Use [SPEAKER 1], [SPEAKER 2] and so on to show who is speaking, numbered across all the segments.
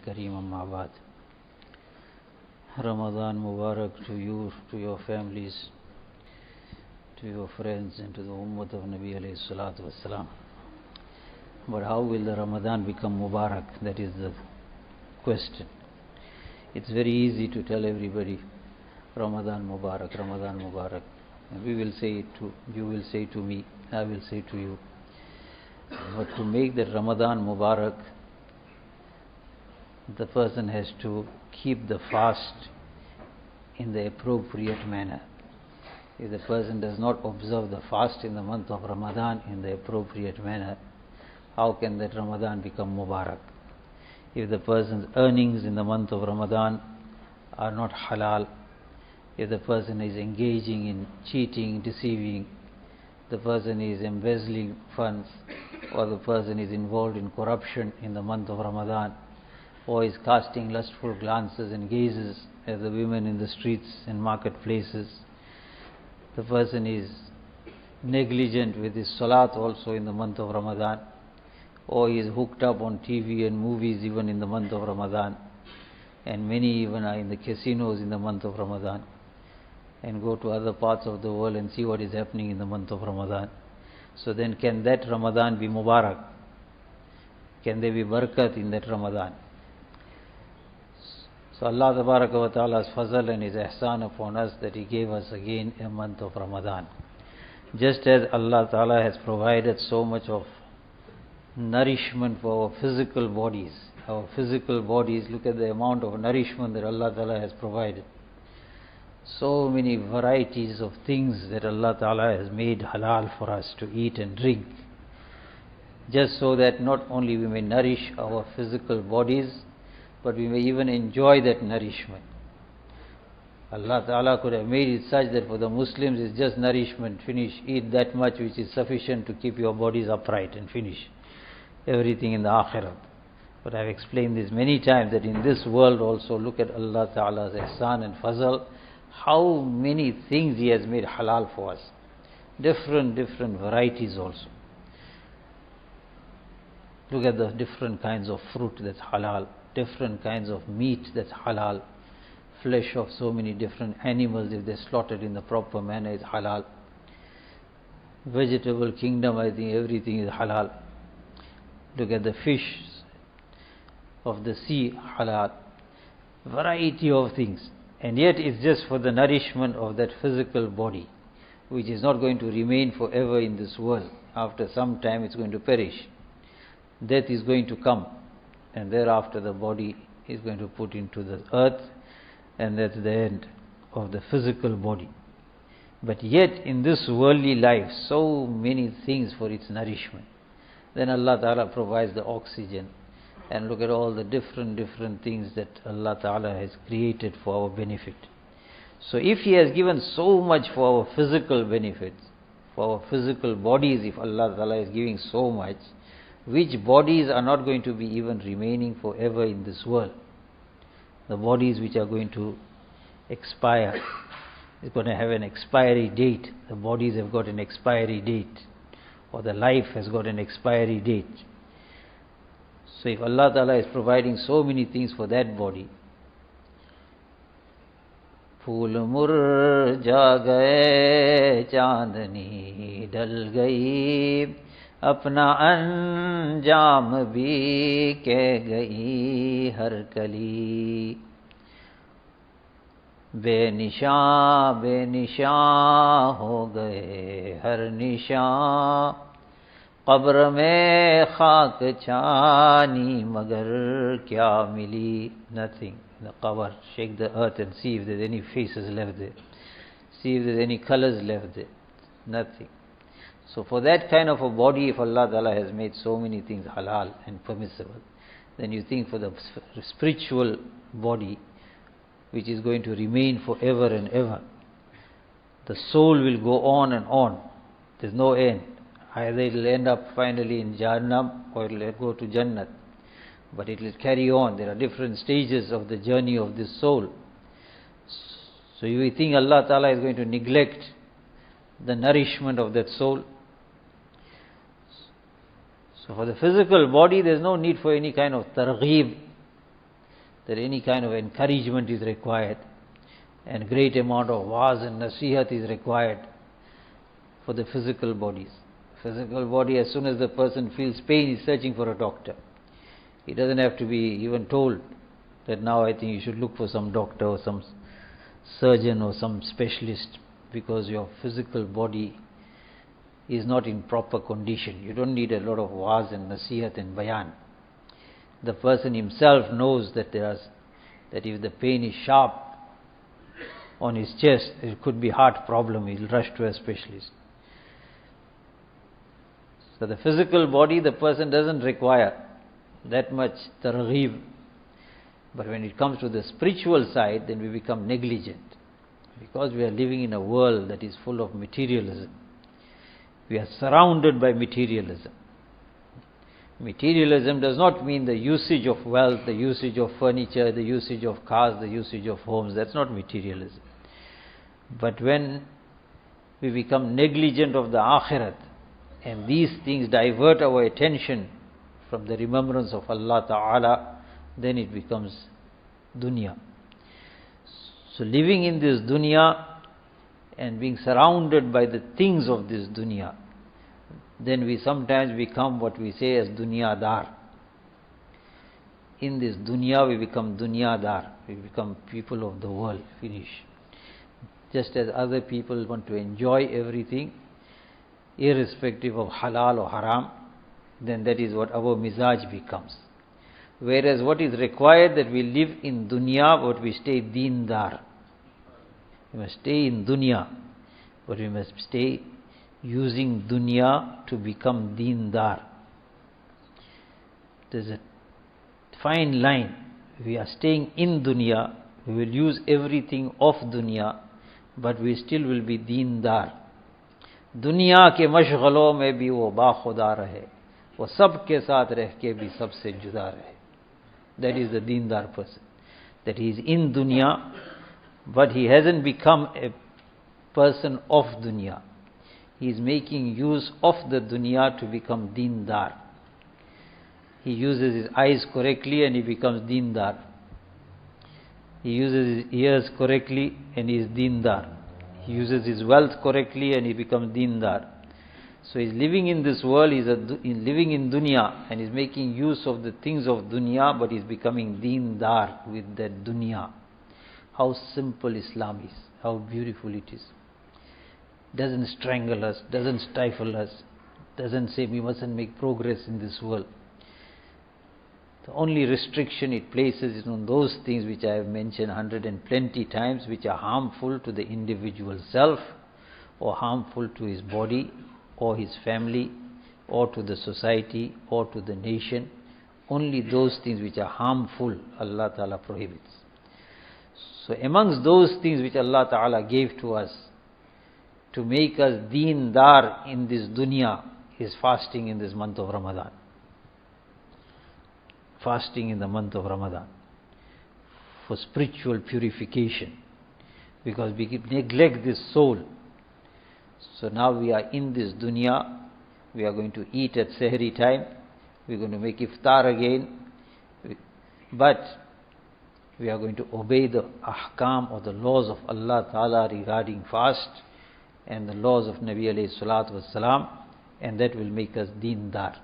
[SPEAKER 1] Kareem Amma Ba'd. Ramadan Mubarak to you, to your families, to your friends, and to the Ummah of Nabi alayhi salatu wasalam. But how will the Ramadan become Mubarak? That is the question. It's very easy to tell everybody Ramadan Mubarak, Ramadan Mubarak. And we will say it to you will say to me, I will say to you. But to make that Ramadan Mubarak, the person has to keep the fast in the appropriate manner. If the person does not observe the fast in the month of Ramadan in the appropriate manner, how can that Ramadan become Mubarak? If the person's earnings in the month of Ramadan are not halal, if the person is engaging in cheating, deceiving, the person is embezzling funds, or the person is involved in corruption in the month of Ramadan, or is casting lustful glances and gazes at the women in the streets and marketplaces. The person is negligent with his salat also in the month of Ramadan, or he is hooked up on TV and movies even in the month of Ramadan, and many even are in the casinos in the month of Ramadan, and go to other parts of the world and see what is happening in the month of Ramadan. So then, can that Ramadan be Mubarak? Can there be barakat in that Ramadan? So Allah wa Ta'ala's fazal and His ihsan upon us that He gave us again a month of Ramadan. Just as Allah Ta'ala has provided so much of nourishment for our physical bodies, our physical bodies, look at the amount of nourishment that Allah Ta'ala has provided. So many varieties of things that Allah Ta'ala has made halal for us to eat and drink. Just so that not only we may nourish our physical bodies, but we may even enjoy that nourishment. Allah Ta'ala could have made it such that for the Muslims it's just nourishment, finish, eat that much which is sufficient to keep your bodies upright and finish everything in the Akhirat. But I've explained this many times that in this world also look at Allah Ta'ala's ihsan and fazal, how many things He has made halal for us. Different, different varieties also. Look at the different kinds of fruit that's halal, different kinds of meat that's halal, flesh of so many different animals, if they're slaughtered in the proper manner, is halal. Vegetable kingdom, I think everything is halal. Look at the fish of the sea, halal. Variety of things. And yet it's just for the nourishment of that physical body, which is not going to remain forever in this world. After some time it's going to perish. Death is going to come and thereafter the body is going to put into the earth and that's the end of the physical body. But yet in this worldly life, so many things for its nourishment. Then Allah Ta'ala provides the oxygen and look at all the different, different things that Allah Ta'ala has created for our benefit. So if He has given so much for our physical benefits, for our physical bodies, if Allah Ta'ala is giving so much, which bodies are not going to be even remaining forever in this world. The bodies which are going to expire, it's going to have an expiry date. The bodies have got an expiry date, or the life has got an expiry date. So if Allah Ta'ala is providing so many things for that body, फूल मुरझा गए चांदनी डल गई اپنا انجام بھی کہہ گئی ہر کلی۔ بے نشاں بے نشاں ہو گئے ہر نشاں۔ قبر میں خاک چھانی مگر کیا ملی نتھنگ قبر shake the earth and save they دینی faces leave they save they دینی colours leave they nothing so for that kind of a body, if Allah Ta'ala has made so many things halal and permissible, then you think for the spiritual body, which is going to remain forever and ever, the soul will go on and on. There's no end. Either it will end up finally in Jahannam or it will go to Jannat. But it will carry on. There are different stages of the journey of this soul. So you think Allah Ta'ala is going to neglect the nourishment of that soul? So for the physical body, there is no need for any kind of targheeb that any kind of encouragement is required and great amount of waz and nasihat is required for the physical bodies. Physical body, as soon as the person feels pain, is searching for a doctor. He doesn't have to be even told that now I think you should look for some doctor or some surgeon or some specialist because your physical body is not in proper condition. You don't need a lot of waz and nasihat and bayan. The person himself knows that there is, that if the pain is sharp on his chest, it could be heart problem. He'll rush to a specialist. So the physical body, the person doesn't require that much targheeb. But when it comes to the spiritual side, then we become negligent. Because we are living in a world that is full of materialism. We are surrounded by materialism. Materialism does not mean the usage of wealth, the usage of furniture, the usage of cars, the usage of homes. That's not materialism. But when we become negligent of the akhirat, and these things divert our attention from the remembrance of Allah Ta'ala, then it becomes dunya. So living in this dunya and being surrounded by the things of this dunya, then we sometimes become what we say as dunyadar. In this dunya we become dunyadar, we become people of the world, finish. Just as other people want to enjoy everything, irrespective of halal or haram, then that is what our mizaj becomes. Whereas what is required that we live in dunya, but we stay deendar. We must stay in dunya, but we must stay using dunya to become deendar. There's a fine line. We are staying in dunya, we will use everything of dunya, but we still will be deendar. दुनिया के मशगलों में भी वो बाखुदा रहे वो सब के साथ रह के भी सबसे जुदा रहे that is the dindar person. That he is in dunya, but he hasn't become a person of dunya. He is making use of the dunya to become dindar. He uses his eyes correctly and he becomes dindar. He uses his ears correctly and he is dindar. He uses his wealth correctly and he becomes dindar. So he's living in this world, he's a, living in dunya and he's making use of the things of dunya but he's becoming deendar with that dunya. How simple Islam is, how beautiful it is. Doesn't strangle us, doesn't stifle us, doesn't say we mustn't make progress in this world. The only restriction it places is on those things which I have mentioned hundred and plenty times, which are harmful to the individual self, or harmful to his body, or his family, or to the society, or to the nation. Only those things which are harmful, Allah Ta'ala prohibits. So, amongst those things which Allah Ta'ala gave to us to make us deendar in this dunya is fasting in this month of Ramadan fasting in the month of Ramadan for spiritual purification because we neglect this soul. So now we are in this dunya, we are going to eat at Sehri time, we are going to make iftar again, but we are going to obey the ahkam or the laws of Allah Ta'ala regarding fast and the laws of Nabi alayhi salatu wasalam, and that will make us deendar.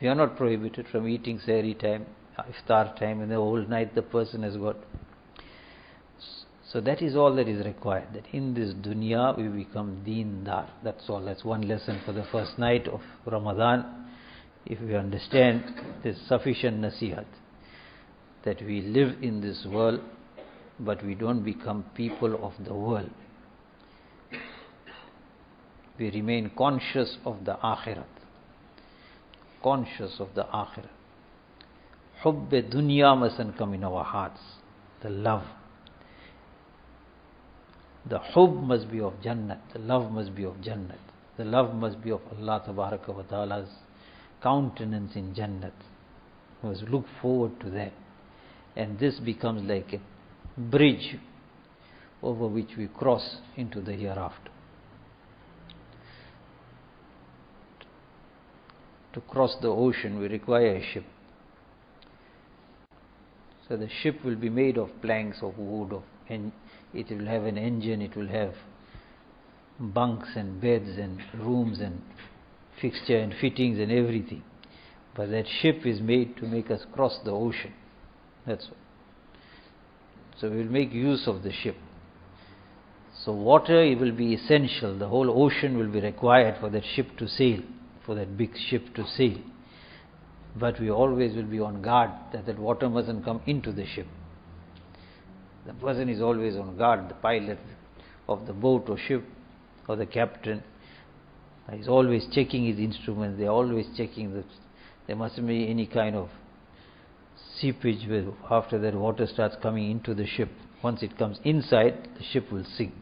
[SPEAKER 1] We are not prohibited from eating sehri time, iftar time, and the whole night the person has got. So that is all that is required. That in this dunya we become deendar. That's all. That's one lesson for the first night of Ramadan. If we understand this sufficient nasihat that we live in this world, but we don't become people of the world. We remain conscious of the akhirat conscious of the akhirah. Hubb dunya mustn't come in our hearts. The love. The hubb must be of Jannat. The love must be of Jannat. The love must be of Allah wa Ta'ala's countenance in Jannat. We must look forward to that. And this becomes like a bridge over which we cross into the hereafter. To cross the ocean, we require a ship. So the ship will be made of planks of wood, of, it will have an engine, it will have bunks and beds and rooms and fixture and fittings and everything. But that ship is made to make us cross the ocean. That's all. So we will make use of the ship. So water it will be essential. The whole ocean will be required for that ship to sail, for that big ship to sail. But we always will be on guard that that water mustn't come into the ship. The person is always on guard, the pilot of the boat or ship or the captain is always checking his instruments, they are always checking that there mustn't be any kind of seepage after that water starts coming into the ship. Once it comes inside, the ship will sink.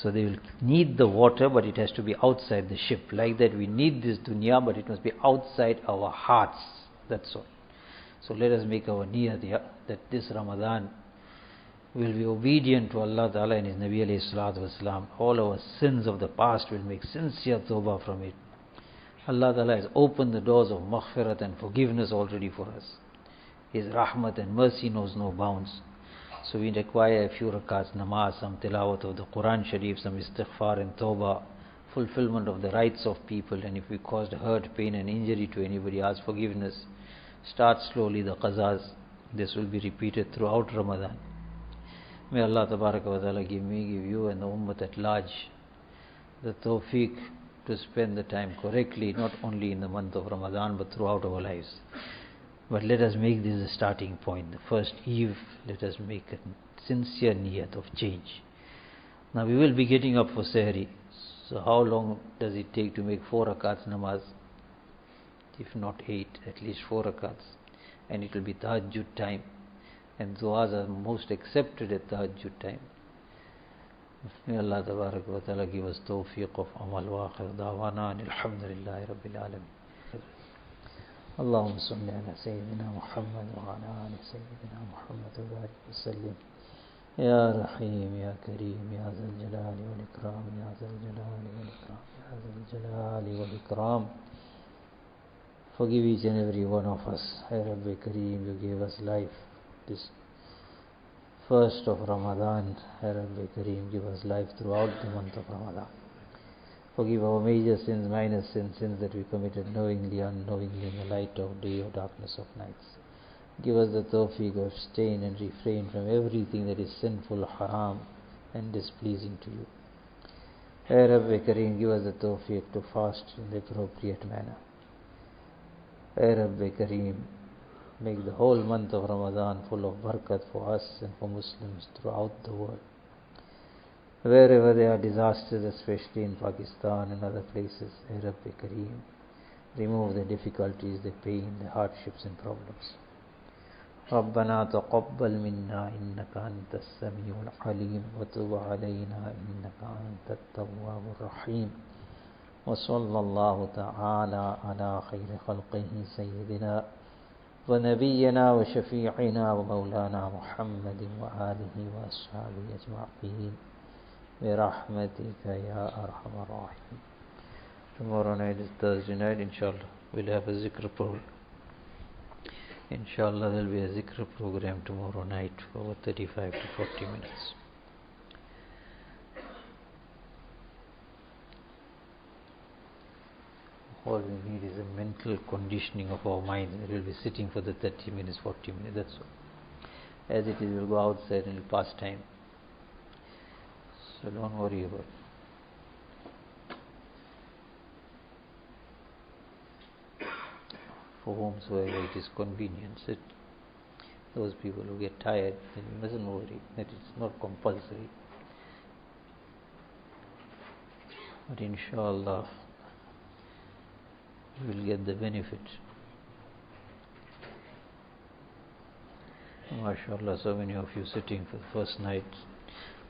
[SPEAKER 1] So they will need the water, but it has to be outside the ship. Like that, we need this dunya, but it must be outside our hearts. That's all. So let us make our niyat that this Ramadan will be obedient to Allah Ta'ala and His Nabi alayhi. All our sins of the past will make sincere tawbah from it. Allah Ta'ala has opened the doors of maghfirat and forgiveness already for us. His rahmat and mercy knows no bounds. So we require a few rakats, namaz, some tilawat of the Quran Sharif, some istighfar and tawbah, fulfillment of the rights of people, and if we caused hurt, pain and injury to anybody, ask forgiveness. Start slowly the qazas. This will be repeated throughout Ramadan. May Allah wa ta'ala give me, give you and the ummah at large the tawfiq to spend the time correctly, not only in the month of Ramadan but throughout our lives. But let us make this a starting point. The first eve, let us make a sincere niyat of change. Now we will be getting up for Sahri. So how long does it take to make four rakats namaz? If not eight, at least four rakats. And it will be tahajjud time and du'as are most accepted at tahajjud time. May Allah Tabarak wa Ta'ala give us tawfiq of amal wa akhir da'wana and alhamdulillahi rabbil alamin. اللهم صل على سيدنا محمد وعلى آل سيدنا محمد وبارك وسلم يا رحيم يا كريم يا ذا الجلال والإكرام يا ذا الجلال والإكرام يا ذا الجلال والإكرام Forgive each and every one of us. Hey Rabbi Kareem, you gave us life this first of Ramadan, Rabbi Kareem, give us life throughout the month of Ramadan. Forgive our major sins, minor sins, sins that we committed knowingly, unknowingly, in the light of day or darkness of nights. Give us the tawfiq of abstain and refrain from everything that is sinful, haram, and displeasing to you. Hey Rabbi Kareem, give us the tawfiq to fast in the appropriate manner. Hey Rabbi Kareem, Make the whole month of Ramadan full of barakat for us and for Muslims throughout the world. Wherever there are disasters, especially in Pakistan and other places, Rabbi Kareem, remove the difficulties, the pain, the hardships and problems. ربنا تقبل منا إنك أنت السميع العليم وتب علينا إنك أنت التواب الرحيم وصلى الله تعالى على خير خلقه سيدنا ونبينا وشفيعنا ومولانا محمد وآله وأصحابه أجمعين برحمتك يا أرحم الراحمين Tomorrow night is Thursday night, inshallah. We'll have a zikr program. Inshallah, there'll be a zikr program tomorrow night for about 35 to 40 minutes. All we need is a mental conditioning of our mind. We will be sitting for the 30 minutes, 40 minutes, that's all. As it is, we'll go outside and we'll pass time. So don't worry about it. For whomsoever it is convenient. Those people who get tired, then you mustn't worry that it's not compulsory. But inshallah, will get the benefit. MashaAllah, so many of you sitting for the first night.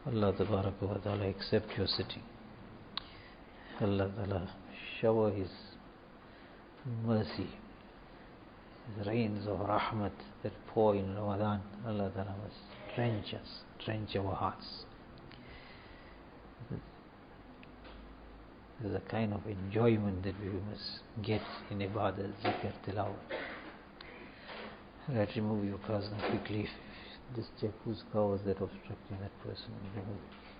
[SPEAKER 1] Allah wa ta'ala accept your sitting. Allah ta'ala shower His mercy, His rains of rahmat that pour in Ramadan. Allah ta'ala must drench us, drench our hearts. There's a kind of enjoyment that we must get in ibadah, zikr. Right, remove your cousin quickly. Just check whose car was that obstructing that person. Remove it.